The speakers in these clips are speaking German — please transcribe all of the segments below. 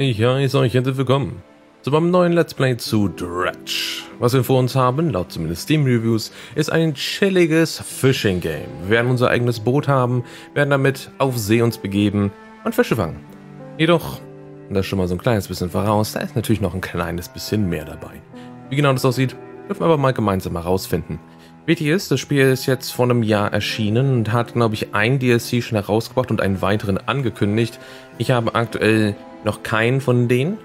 Ich heiße euch herzlich willkommen zu meinem neuen Let's Play zu Dredge. Was wir vor uns haben, laut zumindest Steam Reviews, ist ein chilliges Fishing Game. Wir werden unser eigenes Boot haben, werden damit auf See uns begeben und Fische fangen. Jedoch, das schon mal so ein kleines bisschen voraus, da ist natürlich noch ein kleines bisschen mehr dabei. Wie genau das aussieht, dürfen wir aber mal gemeinsam herausfinden. Wichtig ist, das Spiel ist jetzt vor einem Jahr erschienen und hat, glaube ich, ein DLC schon herausgebracht und einen weiteren angekündigt. Ich habe aktuell noch keinen von denen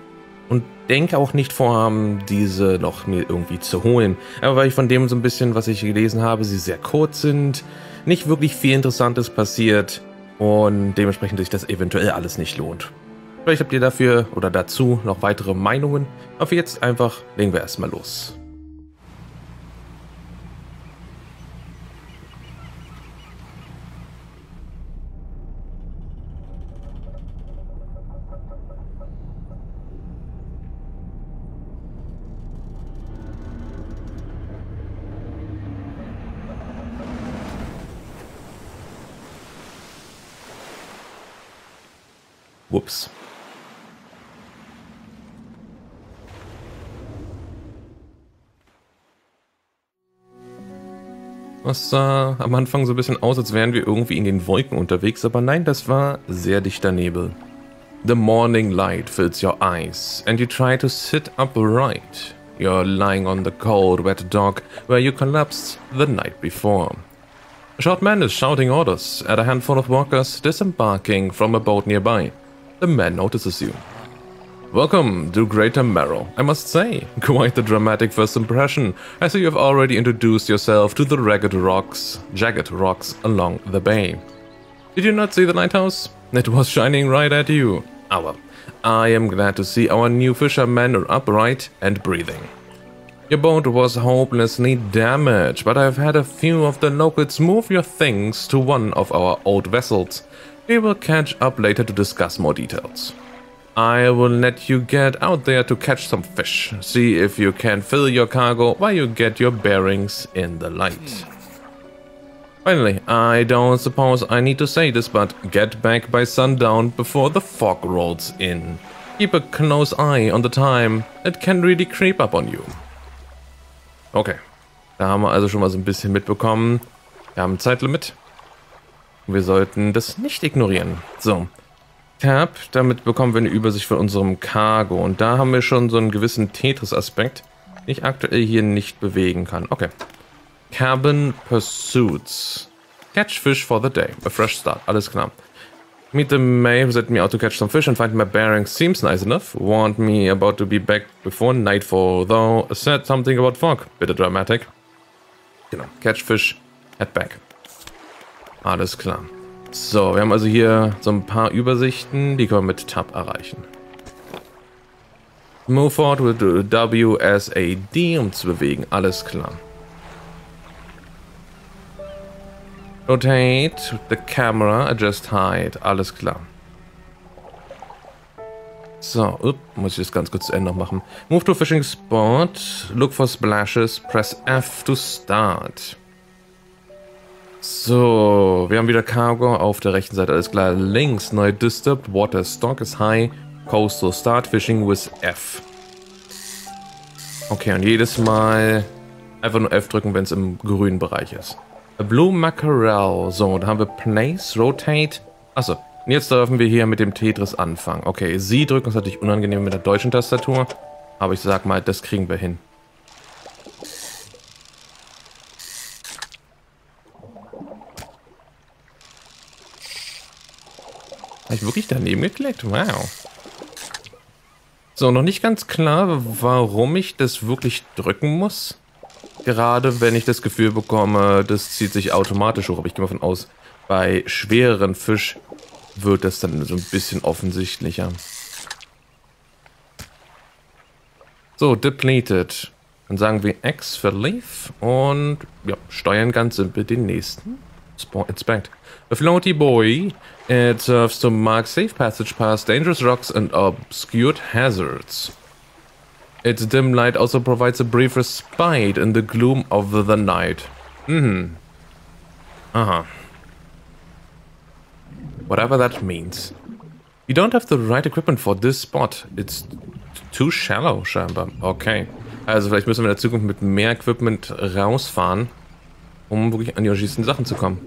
und denke auch nicht vorhaben, diese noch mir irgendwie zu holen. Aber weil ich von dem so ein bisschen, was ich gelesen habe, sie sehr kurz sind, nicht wirklich viel Interessantes passiert und dementsprechend sich das eventuell alles nicht lohnt. Vielleicht habt ihr dafür oder dazu noch weitere Meinungen, aber jetzt einfach legen wir erstmal los. Whoops. Was sah am Anfang so ein bisschen aus, als wären wir irgendwie in den Wolken unterwegs, aber nein, das war sehr dichter Nebel. The morning light fills your eyes, and you try to sit upright. You're lying on the cold, wet dock where you collapsed the night before. A short man is shouting orders at a handful of walkers disembarking from a boat nearby. The man notices you. Welcome to Greater Marrow, I must say. Quite the dramatic first impression. I see you have already introduced yourself to the ragged rocks, jagged rocks along the bay. Did you not see the lighthouse? It was shining right at you. Ah well, I am glad to see our new fishermen are upright and breathing. Your boat was hopelessly damaged, but I've had a few of the locals move your things to one of our old vessels. We will catch up later to discuss more details. I will let you get out there to catch some fish. See if you can fill your cargo while you get your bearings in the light. Finally, I don't suppose I need to say this, but get back by sundown before the fog rolls in. Keep a close eye on the time. It can really creep up on you. Okay, da haben wir also schon mal so ein bisschen mitbekommen. Wir haben ein Zeitlimit. Wir sollten das nicht ignorieren. So. Tab, damit bekommen wir eine Übersicht von unserem Cargo. Und da haben wir schon so einen gewissen Tetris-Aspekt, den ich aktuell hier nicht bewegen kann. Okay. Cabin Pursuits. Catch fish for the day. A fresh start. Alles klar. Meet the May set me out to catch some fish and find my bearings seems nice enough. Warned me about to be back before nightfall, though said something about fog. Bitte dramatic. Genau. Catch fish, head back. Alles klar. So, wir haben also hier so ein paar Übersichten, die können wir mit Tab erreichen. Move forward with WSAD, um zu bewegen. Alles klar. Rotate the camera, adjust height. Alles klar. So, up, muss ich das ganz kurz zu Ende noch machen. Move to fishing spot, look for splashes, press F to start. So, wir haben wieder Cargo auf der rechten Seite, alles klar. Links, neu disturbed, water stock is high, coastal start fishing with F. Okay, und jedes Mal einfach nur F drücken, wenn es im grünen Bereich ist. A blue Mackerel. So, da haben wir Place, Rotate. Achso, und jetzt dürfen wir hier mit dem Tetris anfangen. Okay, Sie drücken ist natürlich unangenehm mit der deutschen Tastatur. Aber ich sag mal, das kriegen wir hin. Habe ich wirklich daneben geklickt? Wow. So, noch nicht ganz klar, warum ich das wirklich drücken muss. Gerade wenn ich das Gefühl bekomme, das zieht sich automatisch hoch. Aber ich gehe mal von aus, bei schwereren Fisch wird das dann so ein bisschen offensichtlicher. So, depleted. Dann sagen wir X für Leaf und ja, steuern ganz simpel den nächsten. Spawn Inspect. A floaty buoy. It serves to mark safe passage past dangerous rocks and obscured hazards. Its dim light also provides a brief respite in the gloom of the night. Hmm. Aha. Whatever that means. You don't have the right equipment for this spot. It's too shallow, scheinbar. Okay. Also vielleicht müssen wir in der Zukunft mit mehr Equipment rausfahren, um wirklich an die unterschiedlichsten Sachen zu kommen.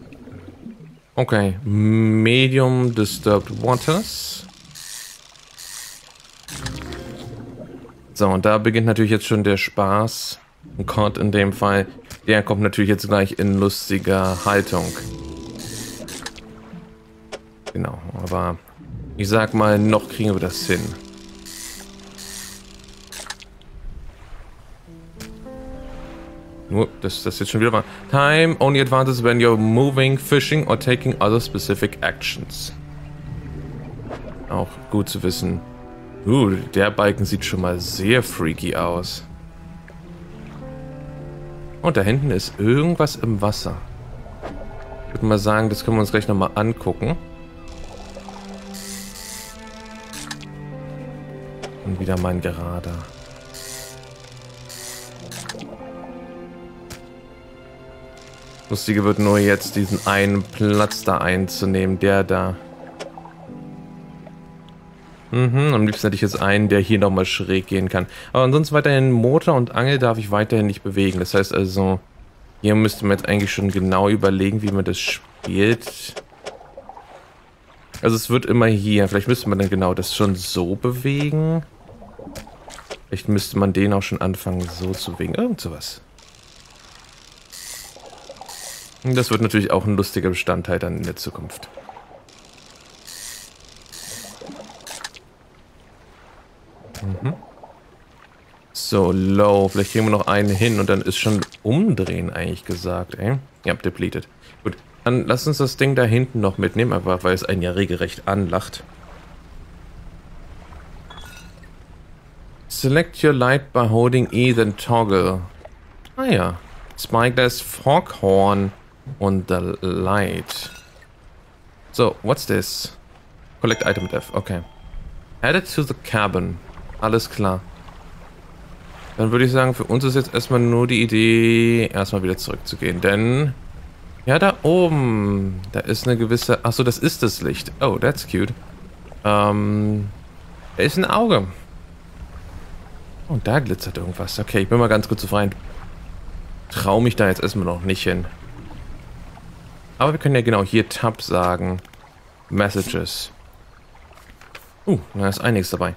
Okay. Medium Disturbed Waters. So, und da beginnt natürlich jetzt schon der Spaß. Gott in dem Fall. Der kommt natürlich jetzt gleich in lustiger Haltung. Genau, aber ich sag mal, noch kriegen wir das hin. Nur, dass das jetzt schon wieder war. Time only advances when you're moving, fishing or taking other specific actions. Auch gut zu wissen. Uh, der Balken sieht schon mal sehr freaky aus. Und da hinten ist irgendwas im Wasser. Ich würde mal sagen, das können wir uns gleich nochmal angucken. Und wieder mein Gerader. Lustige wird nur jetzt diesen einen Platz da einzunehmen, der da. Mhm, am liebsten hätte ich jetzt einen, der hier nochmal schräg gehen kann. Aber ansonsten weiterhin Motor und Angel darf ich weiterhin nicht bewegen. Das heißt also, hier müsste man jetzt eigentlich schon genau überlegen, wie man das spielt. Also es wird immer hier, vielleicht müsste man dann genau das schon so bewegen. Vielleicht müsste man den auch schon anfangen so zu bewegen. Irgend sowas. Das wird natürlich auch ein lustiger Bestandteil dann in der Zukunft. Mhm. So, low. Vielleicht kriegen wir noch einen hin und dann ist schon umdrehen eigentlich gesagt, ey. Ja, depleted. Gut, dann lass uns das Ding da hinten noch mitnehmen, einfach weil es einen ja regelrecht anlacht. Select your light by holding E, then toggle. Ah ja. Spyglass Foghorn und the light. So, what's this? Collect item with F, okay. Add it to the cabin. Alles klar. Dann würde ich sagen, für uns ist jetzt erstmal nur die Idee, erstmal wieder zurückzugehen. Denn, ja, da oben, da ist eine gewisse... Achso, das ist das Licht. Oh, that's cute. Ähm, da ist ein Auge. Und da glitzert irgendwas. Okay, ich bin mal ganz kurz frei. Trau mich da jetzt erstmal noch nicht hin. Aber wir können ja genau hier Tab sagen. Messages. Uh, da ist einiges dabei.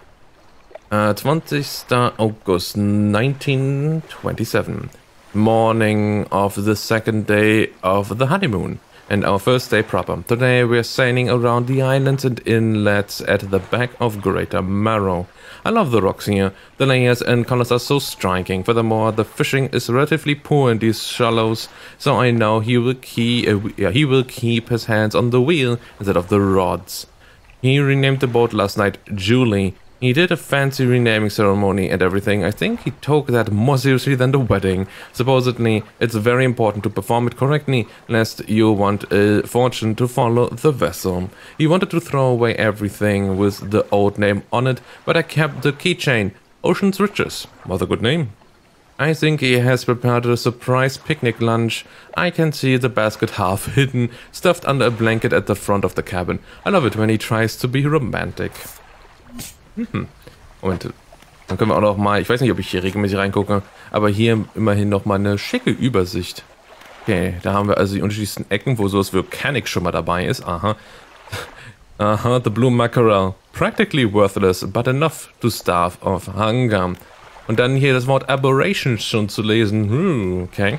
Uh, 20. August 1927. Morning of the second day of the honeymoon. And our first day proper. Today we are sailing around the islands and inlets at the back of Greater Marrow. I love the rocks here. The layers and colors are so striking. Furthermore, the fishing is relatively poor in these shallows, so I know he will keep uh, he will keep his hands on the wheel instead of the rods. He renamed the boat last night Julie. He did a fancy renaming ceremony and everything. I think he took that more seriously than the wedding. Supposedly, it's very important to perform it correctly, lest you want a fortune to follow the vessel. He wanted to throw away everything with the old name on it, but I kept the keychain. Ocean's Riches. Was a good name. I think he has prepared a surprise picnic lunch. I can see the basket half hidden, stuffed under a blanket at the front of the cabin. I love it when he tries to be romantic. Hm. Moment. Dann können wir auch noch mal, ich weiß nicht, ob ich hier regelmäßig reingucke, aber hier immerhin noch mal eine schicke Übersicht. Okay, da haben wir also die unterschiedlichsten Ecken, wo sowas Volcanic schon mal dabei ist. Aha. Aha, the blue mackerel. Practically worthless, but enough to starve of hunger. Und dann hier das Wort aberration schon zu lesen. Hm, okay.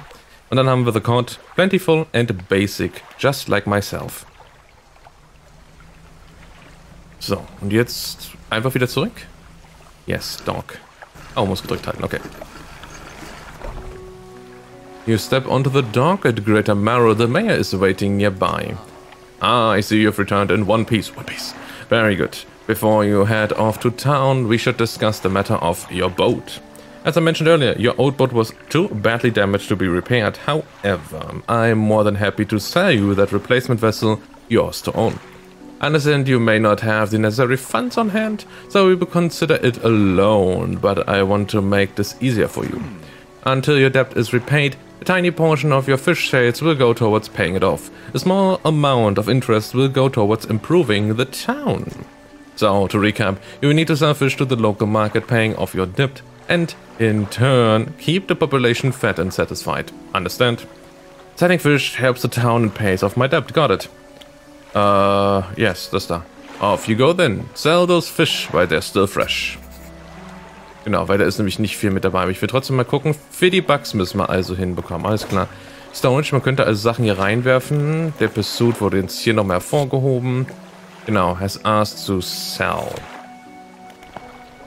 Und dann haben wir the code plentiful and basic, just like myself. So, und jetzt Einfach wieder zurück? Yes, Doc. Oh, muss gedrückt halten, okay. You step onto the dock at Greater Marrow. The mayor is waiting nearby. Ah, I see you've returned in one piece. One piece. Very good. Before you head off to town, we should discuss the matter of your boat. As I mentioned earlier, your old boat was too badly damaged to be repaired. However, I'm more than happy to sell you that replacement vessel yours to own. Understand you may not have the necessary funds on hand, so we will consider it a loan, but I want to make this easier for you. Until your debt is repaid, a tiny portion of your fish sales will go towards paying it off. A small amount of interest will go towards improving the town. So, to recap, you need to sell fish to the local market paying off your debt and, in turn, keep the population fed and satisfied. Understand? Selling fish helps the town and pays off my debt. Got it. Uh, yes, das da. Off you go then. Sell those fish while they're still fresh. Genau, weil da ist nämlich nicht viel mit dabei. Aber ich will trotzdem mal gucken. Für die Bugs müssen wir also hinbekommen. Alles klar. Stone, man könnte also Sachen hier reinwerfen. Der Pursuit wurde jetzt hier nochmal hervorgehoben. Genau, has asked to sell.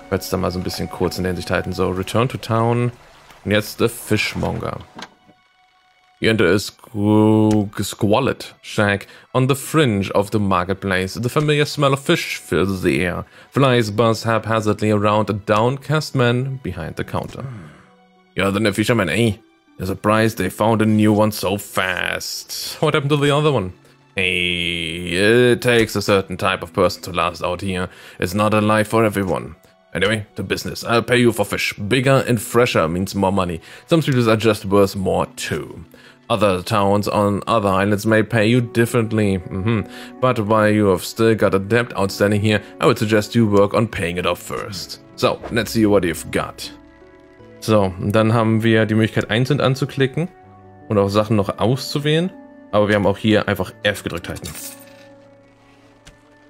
Ich werde es da mal so ein bisschen kurz in der Hinsicht halten. So, return to town. Und jetzt the Fishmonger. You enter a squalid shack on the fringe of the marketplace. The familiar smell of fish fills the air. Flies buzz haphazardly around a downcast man behind the counter. You're the new fisherman, eh? They're surprised they found a new one so fast. What happened to the other one? Hey, it takes a certain type of person to last out here. It's not a life for everyone. Anyway, to business. I'll pay you for fish. Bigger and fresher means more money. Some species are just worth more too. Other towns on other islands may pay you differently, mm -hmm. but while you have still got a debt outstanding here, I would suggest you work on paying it off first. So, let's see what you've got. So, dann haben wir die Möglichkeit einzeln anzuklicken und auch Sachen noch auszuwählen, aber wir haben auch hier einfach F gedrückt halten.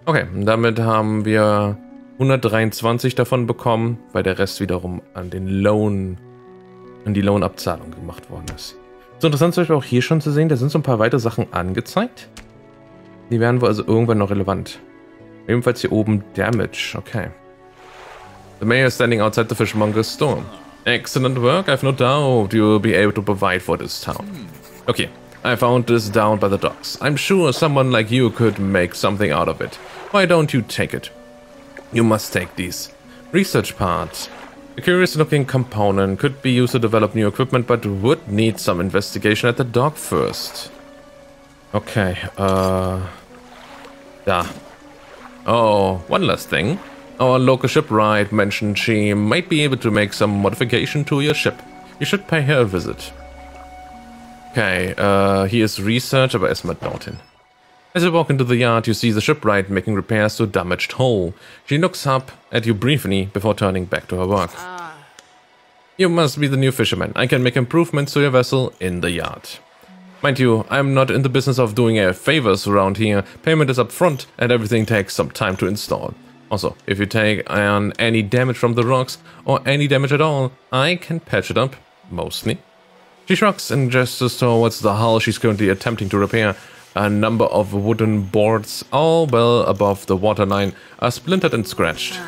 Okay, damit haben wir 123 davon bekommen, weil der Rest wiederum an den Loan, an die Lohnabzahlung gemacht worden ist. So interessant zum Beispiel auch hier schon zu sehen, da sind so ein paar weitere Sachen angezeigt. Die werden wohl also irgendwann noch relevant. Ebenfalls hier oben Damage, okay. The mayor is standing outside the fishmonger's store. Excellent work, I've no doubt you will be able to provide for this town. Okay, I found this down by the docks. I'm sure someone like you could make something out of it. Why don't you take it? You must take these. Research part. A curious looking component could be used to develop new equipment, but would need some investigation at the dock first. Okay, uh... Yeah. Oh, one last thing. Our local shipwright mentioned she might be able to make some modification to your ship. You should pay her a visit. Okay, uh, hier ist Research, aber erstmal dorthin. As you walk into the yard, you see the shipwright making repairs to a damaged hull. She looks up at you briefly before turning back to her work. Ah. You must be the new fisherman. I can make improvements to your vessel in the yard. Mind you, I'm not in the business of doing a favors around here. Payment is up front and everything takes some time to install. Also, if you take on any damage from the rocks, or any damage at all, I can patch it up, mostly. She shrugs and gestures towards the hull she's currently attempting to repair, a number of wooden boards, all well above the waterline, are splintered and scratched.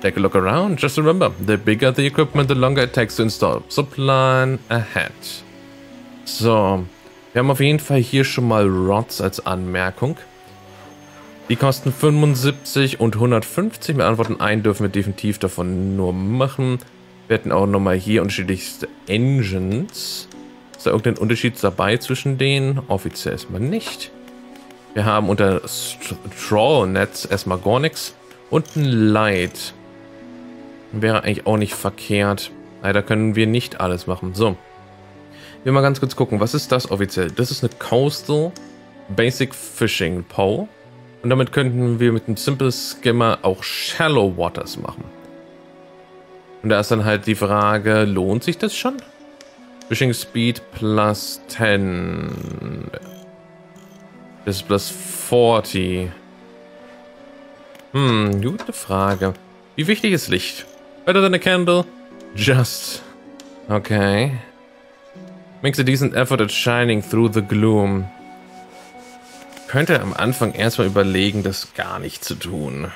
Take a look around. Just remember, the bigger the equipment, the longer it takes to install. So plan ahead. So, wir haben auf jeden Fall hier schon mal Rods als Anmerkung. Die kosten 75 und 150. Mit Antworten ein dürfen wir definitiv davon nur machen. Wir hätten auch nochmal hier unterschiedlichste Engines. Ist da irgendein Unterschied dabei zwischen denen? Offiziell erstmal nicht. Wir haben unter Troll-Netz erstmal gar nichts. Und ein Light. Wäre eigentlich auch nicht verkehrt. Leider können wir nicht alles machen. So. Will mal ganz kurz gucken. Was ist das offiziell? Das ist eine Coastal Basic Fishing Pole. Und damit könnten wir mit einem Simple Skimmer auch Shallow Waters machen. Und da ist dann halt die Frage, lohnt sich das schon? Fishing Speed plus 10. Das ist plus 40. Hm, gute Frage. Wie wichtig ist Licht? Better than a candle? Just. Okay. Makes a decent effort at shining through the gloom. Könnte am Anfang erstmal überlegen, das gar nicht zu tun.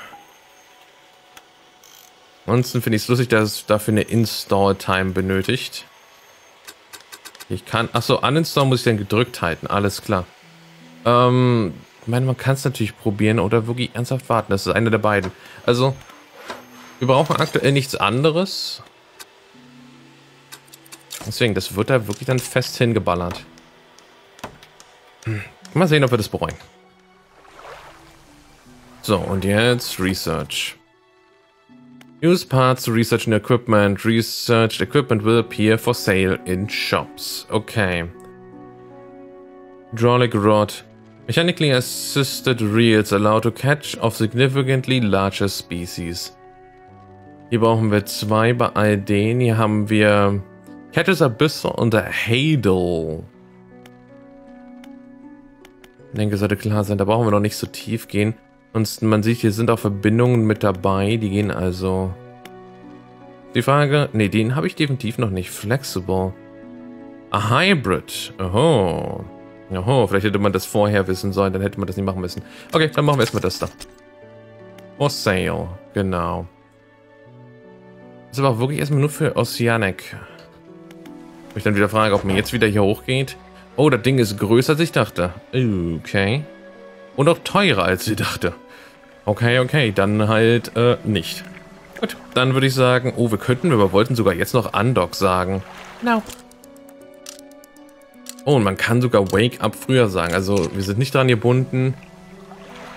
Ansonsten finde ich es lustig, dass es dafür eine Install-Time benötigt. Ich kann... Achso, uninstall muss ich dann gedrückt halten. Alles klar. Ähm, ich meine, man kann es natürlich probieren oder wirklich ernsthaft warten. Das ist einer der beiden. Also, wir brauchen aktuell nichts anderes. Deswegen, das wird da wirklich dann fest hingeballert. Mal sehen, ob wir das bereuen. So, und jetzt Research. Use parts to research new equipment. Researched equipment will appear for sale in shops. Okay. Hydraulic rod. Mechanically assisted reels allow to catch of significantly larger species. Hier brauchen wir zwei bei all denen. Hier haben wir Catches Abyss und Hadel. Ich denke, sollte klar sein. Da brauchen wir noch nicht so tief gehen. Und man sieht, hier sind auch Verbindungen mit dabei. Die gehen also... Die Frage... Ne, den habe ich definitiv noch nicht. Flexible. A Hybrid. Oho. Oho, vielleicht hätte man das vorher wissen sollen. Dann hätte man das nicht machen müssen. Okay, dann machen wir erstmal das da. For sale. Genau. Ist aber auch wirklich erstmal nur für Oceanic. Ich dann wieder frage, ob man jetzt wieder hier hochgeht. Oh, das Ding ist größer als ich dachte. Okay. Und auch teurer als ich dachte. Okay, okay, dann halt äh, nicht. Gut, dann würde ich sagen, oh, wir könnten, wir wollten sogar jetzt noch Undock sagen. No. Oh, und man kann sogar Wake Up früher sagen. Also, wir sind nicht daran gebunden.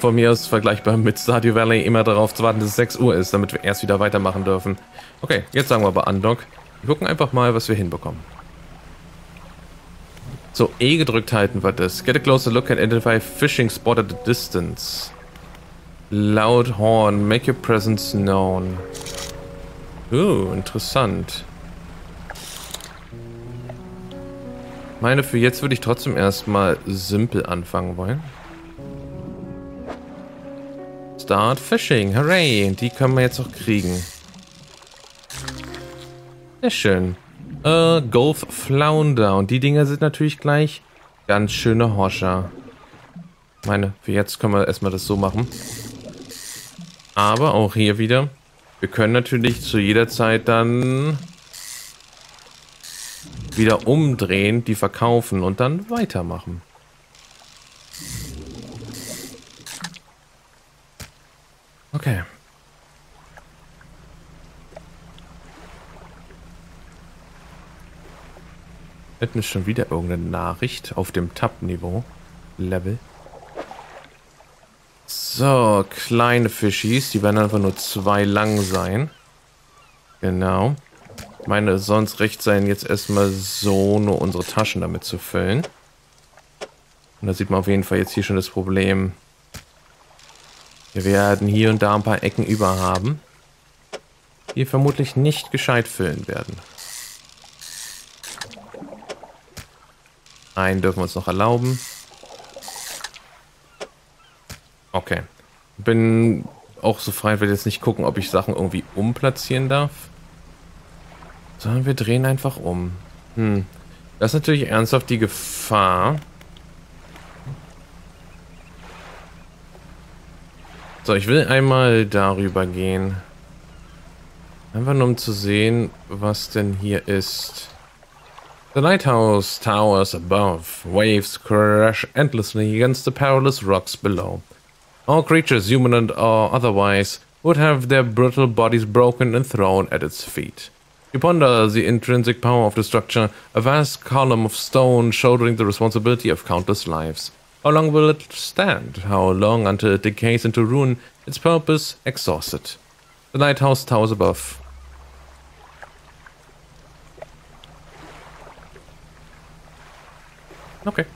Von mir aus vergleichbar mit Stardew Valley immer darauf zu warten, dass es 6 Uhr ist, damit wir erst wieder weitermachen dürfen. Okay, jetzt sagen wir aber Undock. Wir gucken einfach mal, was wir hinbekommen. So, E gedrückt halten wir das. Get a closer look and identify fishing spot at a distance. Loud horn, make your presence known. Oh, interessant. Meine, für jetzt würde ich trotzdem erstmal simpel anfangen wollen. Start Fishing. Hooray. Die können wir jetzt auch kriegen. Sehr schön. Äh, Golf Flounder. Und die Dinger sind natürlich gleich ganz schöne Horscher. Meine, für jetzt können wir erstmal das so machen. Aber auch hier wieder. Wir können natürlich zu jeder Zeit dann wieder umdrehen, die verkaufen und dann weitermachen. Okay. Hätten schon wieder irgendeine Nachricht auf dem Tab-Niveau. Level. So, kleine Fischis. Die werden einfach nur zwei lang sein. Genau. Meine, sonst recht sein, jetzt erstmal so nur unsere Taschen damit zu füllen. Und da sieht man auf jeden Fall jetzt hier schon das Problem. Wir werden hier und da ein paar Ecken über haben, die vermutlich nicht gescheit füllen werden. Einen dürfen wir uns noch erlauben. Okay. Bin auch so frei, will jetzt nicht gucken, ob ich Sachen irgendwie umplatzieren darf. Sondern wir drehen einfach um. Hm. Das ist natürlich ernsthaft die Gefahr, So, ich will einmal darüber gehen. Einfach nur um zu sehen, was denn hier ist. The lighthouse towers above. Waves crash endlessly against the perilous rocks below. All creatures, human and or otherwise, would have their brittle bodies broken and thrown at its feet. You ponder the intrinsic power of the structure, a vast column of stone shouldering the responsibility of countless lives. How long will it stand? How long until it decays into ruin, its purpose exhausted? The lighthouse towers above. Okay.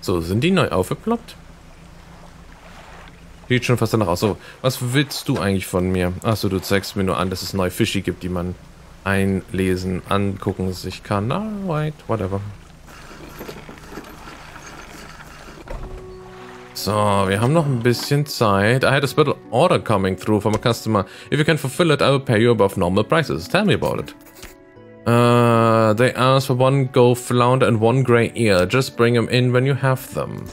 So, sind die neu aufgeploppt? Sieht schon fast danach aus. So, was willst du eigentlich von mir? Achso, du zeigst mir nur an, dass es neue Fischi gibt, die man einlesen, angucken sich kann. Alright, whatever. So, wir haben noch ein bisschen Zeit. I had a special order coming through from a customer. If you can fulfill it, I will pay you above normal prices. Tell me about it. Uh, they asked for one gold flounder and one gray eel. Just bring them in when you have them.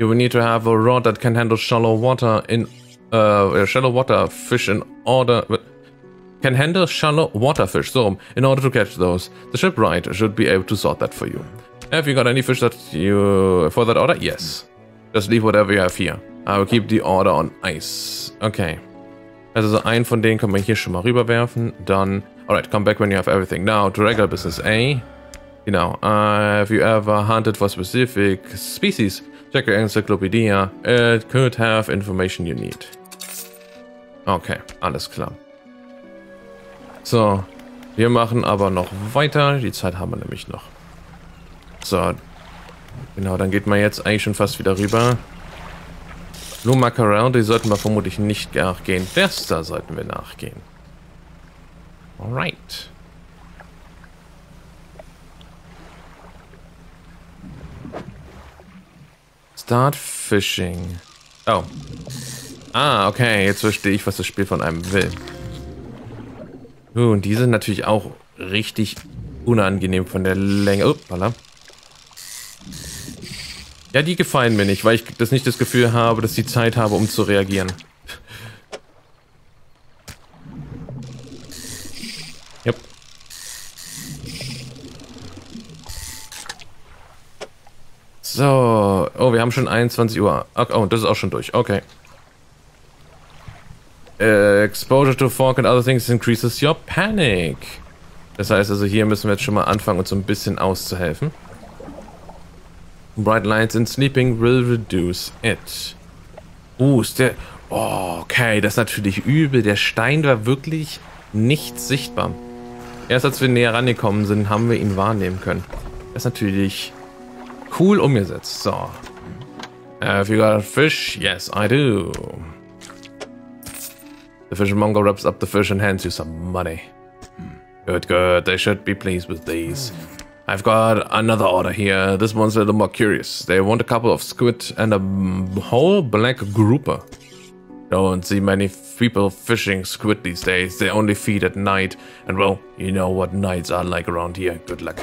You will need to have a rod that can handle shallow water in uh, shallow water fish in order can handle shallow water fish. So, in order to catch those, the shipwright should be able to sort that for you. Have you got any fish that you for that order? Yes. Just leave whatever you have here. I will keep the order on ice. Okay. Also so einen von denen können wir hier schon mal rüberwerfen. Dann, alright, come back when you have everything. Now, to regular business A. Genau. Uh, have you ever hunted for specific species? Check encyclopedia. It could have information you need. Okay, alles klar. So, wir machen aber noch weiter. Die Zeit haben wir nämlich noch. So, Genau, dann geht man jetzt eigentlich schon fast wieder rüber. Blue Mackerel, die sollten wir vermutlich nicht nachgehen. Das da sollten wir nachgehen. Alright. Start Fishing. Oh. Ah, okay. Jetzt verstehe ich, was das Spiel von einem will. Uh, und die sind natürlich auch richtig unangenehm von der Länge. Oh, voilà. Ja, die gefallen mir nicht, weil ich das nicht das Gefühl habe, dass ich Zeit habe, um zu reagieren. So. Oh, wir haben schon 21 Uhr. Oh, das ist auch schon durch. Okay. Uh, exposure to fog and other things increases your panic. Das heißt also, hier müssen wir jetzt schon mal anfangen, uns so ein bisschen auszuhelfen. Bright lights and sleeping will reduce it. Uh, ist der... Oh, okay, das ist natürlich übel. Der Stein war wirklich nicht sichtbar. Erst als wir näher rangekommen sind, haben wir ihn wahrnehmen können. Das ist natürlich cool umgesetzt. So. Have you got a fish? Yes, I do. The fishmonger wraps up the fish and hands you some money. Hmm. Good, good. They should be pleased with these. I've got another order here. This one's a little more curious. They want a couple of squid and a whole black grouper. Don't see many people fishing squid these days. They only feed at night. And well, you know what nights are like around here. Good luck.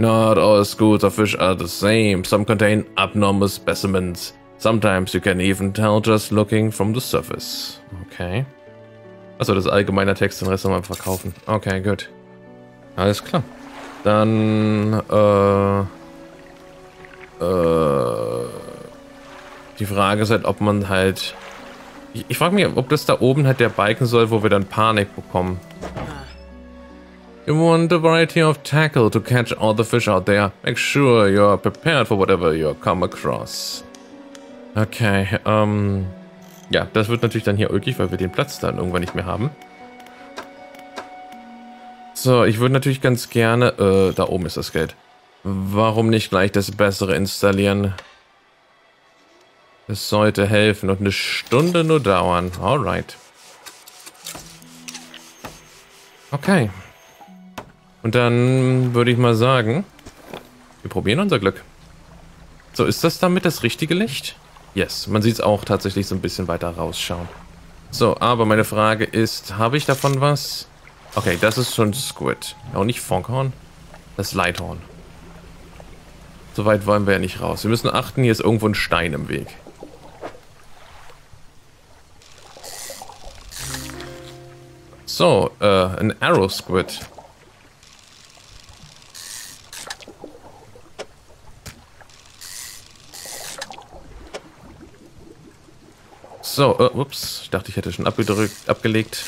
Not all schools of fish are the same. Some contain abnormal specimens. Sometimes you can even tell just looking from the surface. Okay. Achso, das ist allgemeiner Text, den Rest nochmal verkaufen. Okay, gut. Alles klar. Dann, äh, äh, die Frage ist halt, ob man halt, ich, ich frage mich, ob das da oben halt der Balken soll, wo wir dann Panik bekommen. You want a variety of tackle to catch all the fish out there. Make sure you're prepared for whatever you come across. Okay, ähm, ja, das wird natürlich dann hier ulkig, weil wir den Platz dann irgendwann nicht mehr haben. So, ich würde natürlich ganz gerne... Äh, da oben ist das Geld. Warum nicht gleich das Bessere installieren? Es sollte helfen und eine Stunde nur dauern. Alright. Okay. Und dann würde ich mal sagen, wir probieren unser Glück. So, ist das damit das richtige Licht? Yes, man sieht es auch tatsächlich so ein bisschen weiter rausschauen. So, aber meine Frage ist, habe ich davon was? Okay, das ist schon Squid. Auch nicht Fonkhorn. Das Lighthorn. So weit wollen wir ja nicht raus. Wir müssen achten, hier ist irgendwo ein Stein im Weg. So, äh, ein Arrow Squid. So, äh, ups. Ich dachte, ich hätte schon abgedrückt, abgelegt.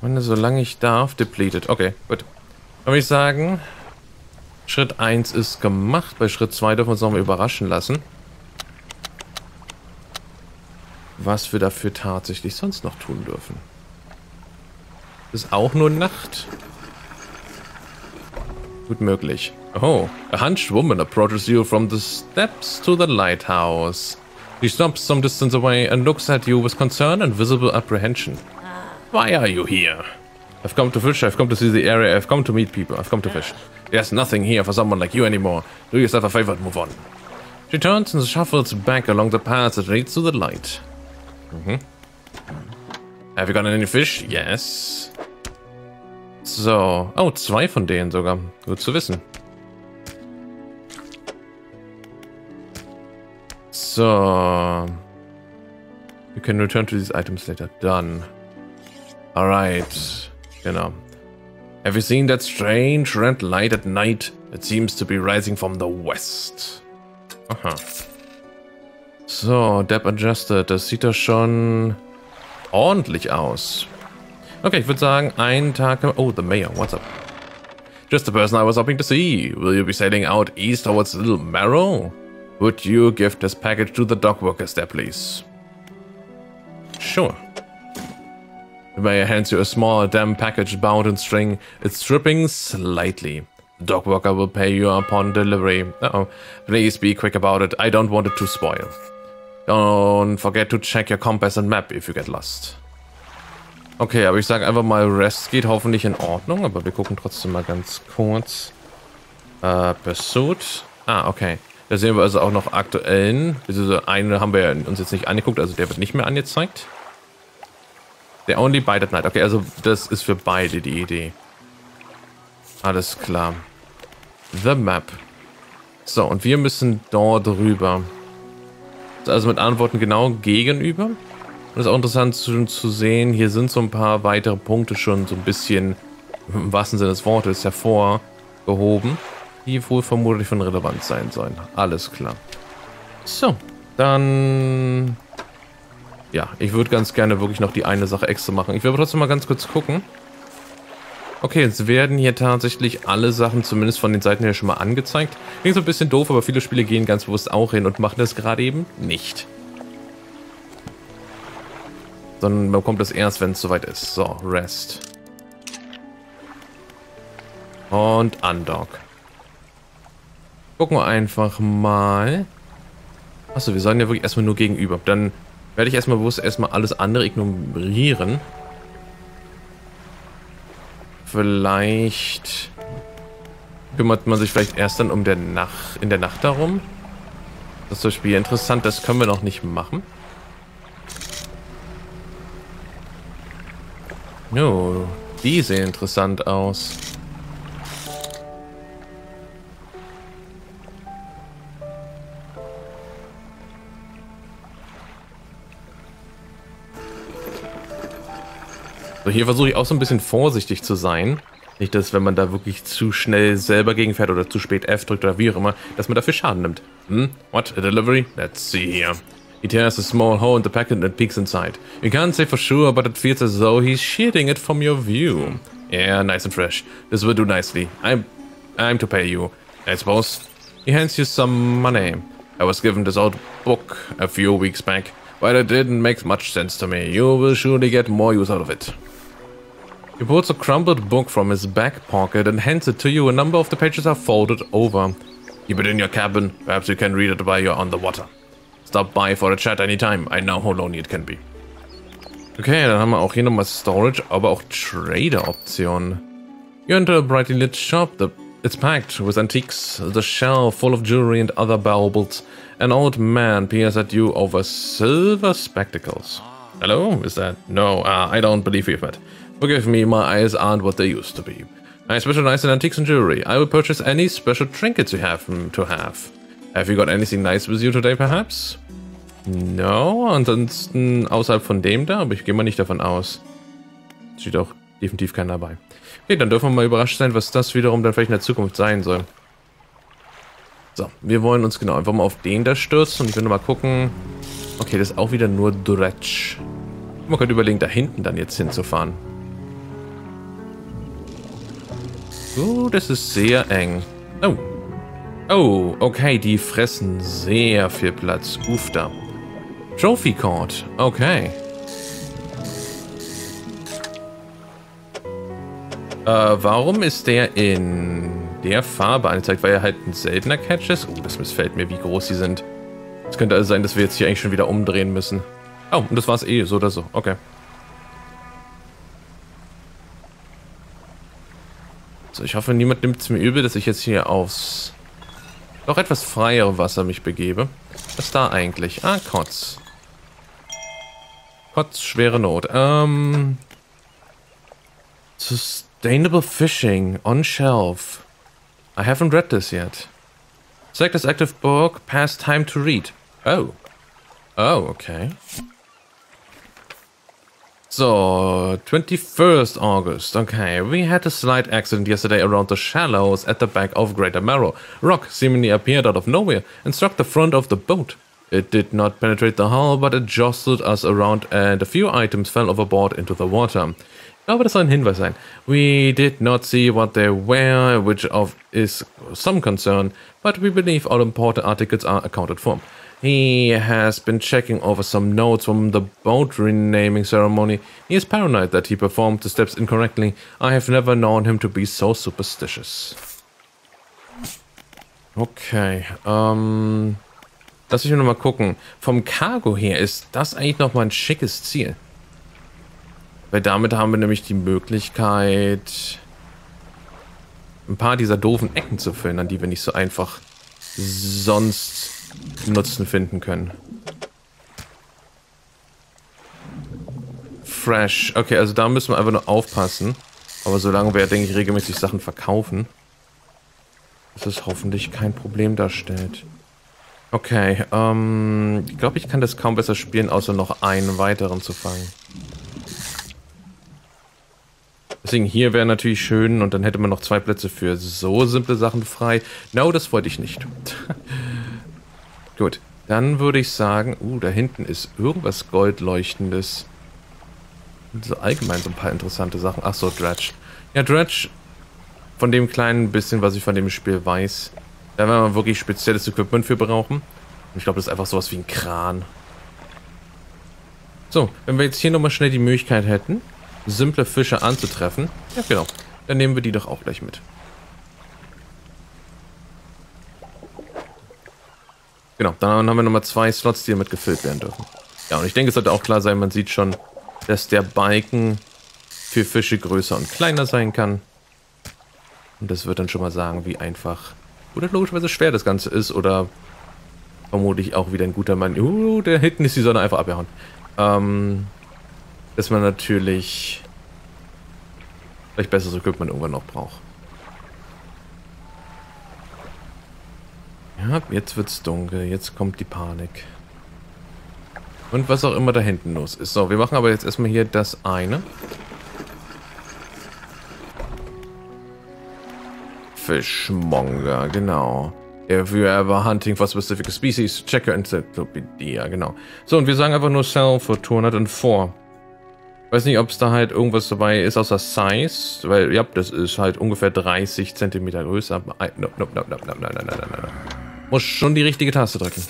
Meine, solange ich darf, depleted. Okay, gut. Dann würde ich sagen, Schritt 1 ist gemacht. Bei Schritt 2 dürfen wir uns nochmal überraschen lassen. Was wir dafür tatsächlich sonst noch tun dürfen. Ist auch nur Nacht. Gut möglich. Oh, a hunched woman approaches you from the steps to the lighthouse. She stops some distance away and looks at you with concern and visible apprehension. Why are you here? I've come to fish, I've come to see the area, I've come to meet people, I've come to fish. There's nothing here for someone like you anymore. Do yourself a favor and move on. She turns and shuffles back along the path that leads to the light. Mhm. Have you got any fish? Yes. So. Oh, zwei von denen sogar. Gut zu wissen. So. You can return to these items later. Done. Alright, genau. Have you seen that strange red light at night? It seems to be rising from the west. Uh-huh. So, Depth adjusted. Das sieht doch schon ordentlich aus. Okay, ich würde sagen, ein Tag... Oh, the mayor, what's up? Just the person I was hoping to see. Will you be sailing out east towards Little Marrow? Would you give this package to the dock workers there, please? Sure. The mayor hands you a small damn package bound in string. It's dripping slightly. The Dog worker will pay you upon delivery. Uh oh. Please be quick about it. I don't want it to spoil. Don't forget to check your compass and map if you get lost. Okay, aber ich sage einfach mal, Rest geht hoffentlich in Ordnung, aber wir gucken trotzdem mal ganz kurz. Äh, Pursuit. Ah, okay. Da sehen wir also auch noch aktuellen. Diese eine haben wir uns jetzt nicht angeguckt, also der wird nicht mehr angezeigt. Der Only Bite at Night. Okay, also das ist für beide die Idee. Alles klar. The Map. So, und wir müssen dort rüber. Also mit Antworten genau gegenüber. Das ist auch interessant zu, zu sehen, hier sind so ein paar weitere Punkte schon so ein bisschen, im wahrsten Sinne des Wortes, hervorgehoben, die wohl vermutlich von Relevanz sein sollen. Alles klar. So, dann... Ja, ich würde ganz gerne wirklich noch die eine Sache extra machen. Ich will aber trotzdem mal ganz kurz gucken. Okay, jetzt werden hier tatsächlich alle Sachen zumindest von den Seiten her schon mal angezeigt. Klingt so ein bisschen doof, aber viele Spiele gehen ganz bewusst auch hin und machen das gerade eben nicht. Sondern man bekommt das erst, wenn es soweit ist. So, Rest. Und Undock. Gucken wir einfach mal. Achso, wir sollen ja wirklich erstmal nur gegenüber. Dann werde ich erstmal bewusst erstmal alles andere ignorieren. Vielleicht kümmert man sich vielleicht erst dann um der Nacht, in der Nacht darum. Das ist das Spiel interessant, das können wir noch nicht machen. No, die sehen interessant aus. So, hier versuche ich auch so ein bisschen vorsichtig zu sein. Nicht, dass wenn man da wirklich zu schnell selber gegenfährt oder zu spät F drückt oder wie auch immer, dass man dafür Schaden nimmt. Hm? What? A delivery? Let's see here. He tears a small hole in the packet and peeks inside. You can't say for sure, but it feels as though he's shielding it from your view. Yeah, nice and fresh. This will do nicely. I'm... I'm to pay you, I suppose. He hands you some money. I was given this old book a few weeks back, but it didn't make much sense to me. You will surely get more use out of it. He pulls a crumpled book from his back pocket and hands it to you. A number of the pages are folded over. Keep it in your cabin. Perhaps you can read it while you're on the water. Stop by for a chat anytime. I know how lonely it can be. Okay, dann haben wir auch hier nochmal Storage, aber auch Trader-Optionen. You enter a brightly lit shop. The, it's packed with antiques, the shelf full of jewelry and other baubles. An old man peers at you over silver spectacles. Hello? Is that? No, uh, I don't believe you've met. Forgive me, my eyes aren't what they used to be. I specialize in antiques and jewelry. I will purchase any special trinkets you have to have. Have you got anything nice with you today, perhaps? No, ansonsten außerhalb von dem da, aber ich gehe mal nicht davon aus. Steht auch definitiv keiner dabei. Okay, dann dürfen wir mal überrascht sein, was das wiederum dann vielleicht in der Zukunft sein soll. So, wir wollen uns genau einfach mal auf den da stürzen und ich will mal gucken. Okay, das ist auch wieder nur Dretsch. Man könnte überlegen, da hinten dann jetzt hinzufahren. Oh, das ist sehr eng. Oh. Oh, okay, die fressen sehr viel Platz. Uff da. Trophy Court. Okay. Äh, warum ist der in der Farbe angezeigt? Weil er halt ein seltener Catch ist? Oh, das missfällt mir, wie groß sie sind. Es könnte also sein, dass wir jetzt hier eigentlich schon wieder umdrehen müssen. Oh, und das war es eh, so oder so. Okay. So, ich hoffe, niemand nimmt es mir übel, dass ich jetzt hier aufs doch etwas freiere Wasser mich begebe. Was ist da eigentlich? Ah, Kotz. Kotz, schwere Not. Ähm... Sustainable Fishing on Shelf. I haven't read this yet. Select this active book, past time to read. Oh. Oh, okay. So, 21st August. Okay, we had a slight accident yesterday around the shallows at the back of Greater Marrow. Rock seemingly appeared out of nowhere and struck the front of the boat. It did not penetrate the hull, but it jostled us around and a few items fell overboard into the water. Ich das ein Hinweis sein. We did not see what they were, which of is some concern, but we believe all important articles are accounted for. He has been checking over some notes from the boat renaming ceremony. He is paranoid that he performed the steps incorrectly. I have never known him to be so superstitious. Okay, ähm... Lass mich nur mal gucken. Vom Cargo her ist das eigentlich nochmal ein schickes Ziel. Weil damit haben wir nämlich die Möglichkeit, ein paar dieser doofen Ecken zu füllen, an die wir nicht so einfach sonst Nutzen finden können. Fresh. Okay, also da müssen wir einfach nur aufpassen. Aber solange wir, denke ich, regelmäßig Sachen verkaufen, dass es hoffentlich kein Problem darstellt. Okay, ähm, ich glaube, ich kann das kaum besser spielen, außer noch einen weiteren zu fangen. Deswegen hier wäre natürlich schön und dann hätte man noch zwei Plätze für so simple Sachen frei. No, das wollte ich nicht. Gut, dann würde ich sagen, uh, da hinten ist irgendwas Goldleuchtendes. So allgemein so ein paar interessante Sachen. Ach so, Dredge. Ja, Dredge, von dem kleinen bisschen, was ich von dem Spiel weiß, da werden wir wirklich spezielles Equipment für brauchen. Und ich glaube, das ist einfach sowas wie ein Kran. So, wenn wir jetzt hier nochmal schnell die Möglichkeit hätten, simple Fische anzutreffen, ja genau, dann nehmen wir die doch auch gleich mit. Genau, dann haben wir nochmal zwei Slots, die damit gefüllt werden dürfen. Ja, und ich denke, es sollte auch klar sein, man sieht schon, dass der Balken für Fische größer und kleiner sein kann. Und das wird dann schon mal sagen, wie einfach oder logischerweise schwer das Ganze ist oder vermutlich auch wieder ein guter Mann. Uh, der hinten ist die Sonne einfach abgehauen. Ähm, dass man natürlich vielleicht besseres Equipment irgendwann noch braucht. Ja, jetzt wird's dunkel, jetzt kommt die Panik. Und was auch immer da hinten los ist. So, wir machen aber jetzt erstmal hier das eine. Fishmonger, genau. If you ever hunting for specific species, check your encyclopedia, genau. So, und wir sagen einfach nur sell for 204. Weiß nicht, ob es da halt irgendwas dabei ist außer Size, weil, ja, das ist halt ungefähr 30 cm größer. Nope, nope, nope, nope, nope, nope, nope, nope, nope. Muss schon die richtige Taste drücken.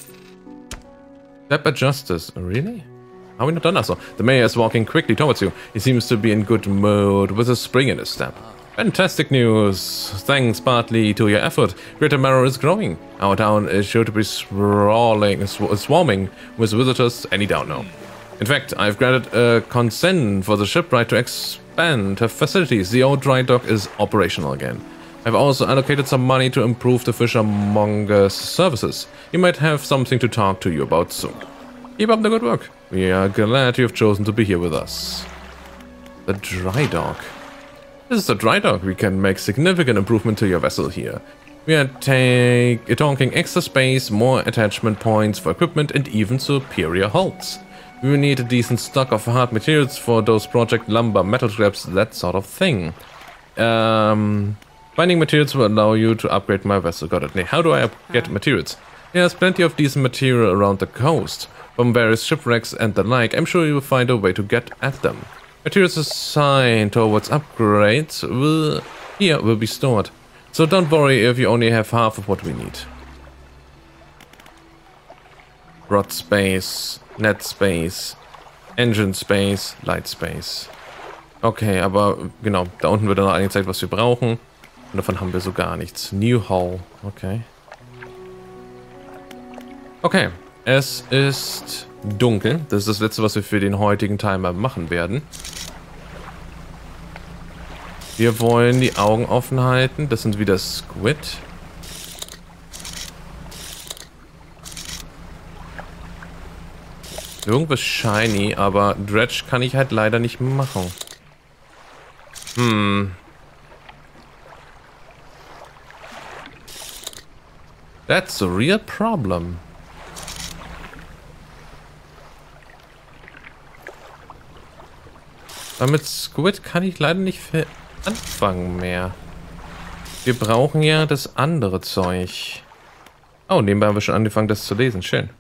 Step at Justice. Really? Are we not done? Also, the mayor is walking quickly towards you. He seems to be in good mood with a spring in his step. Fantastic news! Thanks partly to your effort, Greater Marrow is growing. Our town is sure to be sprawling, sw swarming with visitors any doubt now. In fact, I've granted a consent for the shipwright to expand her facilities. The old dry dock is operational again. I've also allocated some money to improve the fishermonger's services. He might have something to talk to you about soon. Keep up the good work. We are glad you have chosen to be here with us. The dry dock. This is the dry dock. We can make significant improvement to your vessel here. We are take, talking extra space, more attachment points for equipment, and even superior hulls. We will need a decent stock of hard materials for those project lumber, metal scraps, that sort of thing. Um, Finding materials will allow you to upgrade my vessel. Got it. How do I get ah. materials? There's plenty of decent material around the coast, from various shipwrecks and the like. I'm sure you will find a way to get at them. Materials assigned towards upgrades will here will be stored. So don't worry if you only have half of what we need. Rod space, net space, engine space, light space. Okay, aber genau, da unten wird dann noch angezeigt, was wir brauchen. Und davon haben wir so gar nichts. New Hall. Okay. Okay. Es ist dunkel. Das ist das letzte, was wir für den heutigen Timer machen werden. Wir wollen die Augen offen halten. Das sind wieder Squid. Irgendwas shiny, aber Dredge kann ich halt leider nicht machen. Hm. That's a real problem. Damit Squid kann ich leider nicht anfangen mehr. Wir brauchen ja das andere Zeug. Oh, nebenbei haben wir schon angefangen, das zu lesen. Schön.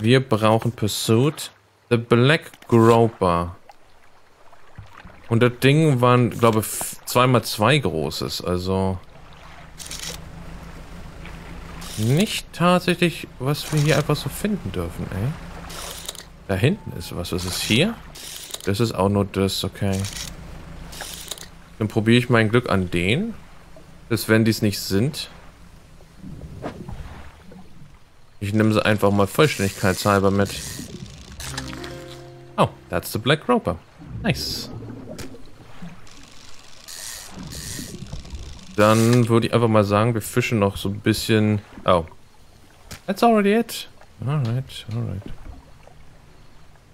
Wir brauchen Pursuit. The Black Groper. Und das Ding waren, glaube ich, zweimal zwei großes. Also nicht tatsächlich, was wir hier einfach so finden dürfen, ey. Da hinten ist was. Was ist hier? Das ist auch nur das, okay. Dann probiere ich mein Glück an den. Dass wenn die es nicht sind, Ich nehme sie einfach mal vollständigkeitshalber mit. Oh, that's the Black Roper. Nice. Dann würde ich einfach mal sagen, wir fischen noch so ein bisschen... Oh. That's already it. Alright, alright.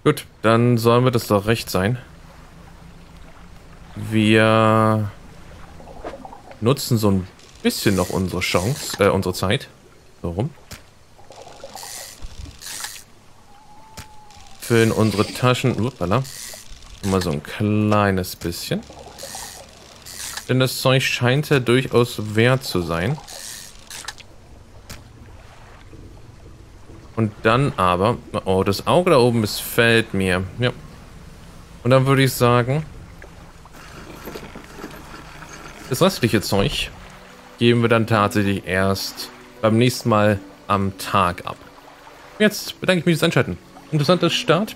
Gut, dann sollen wir das doch recht sein. Wir nutzen so ein bisschen noch unsere Chance, äh, unsere Zeit. So rum. Füllen unsere Taschen, upala, mal so ein kleines bisschen. Denn das Zeug scheint ja durchaus wert zu sein. Und dann aber, oh, das Auge da oben missfällt mir. Ja. Und dann würde ich sagen, das restliche Zeug geben wir dann tatsächlich erst beim nächsten Mal am Tag ab. Jetzt bedanke ich mich fürs Einschalten. Interessanter Start.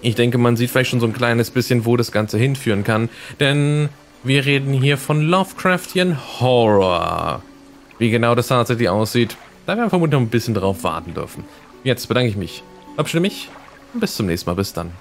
Ich denke, man sieht vielleicht schon so ein kleines bisschen, wo das Ganze hinführen kann. Denn wir reden hier von Lovecraftian Horror. Wie genau das tatsächlich aussieht, da werden wir vermutlich noch ein bisschen drauf warten dürfen. Jetzt bedanke ich mich. Verabschiede mich. Bis zum nächsten Mal. Bis dann.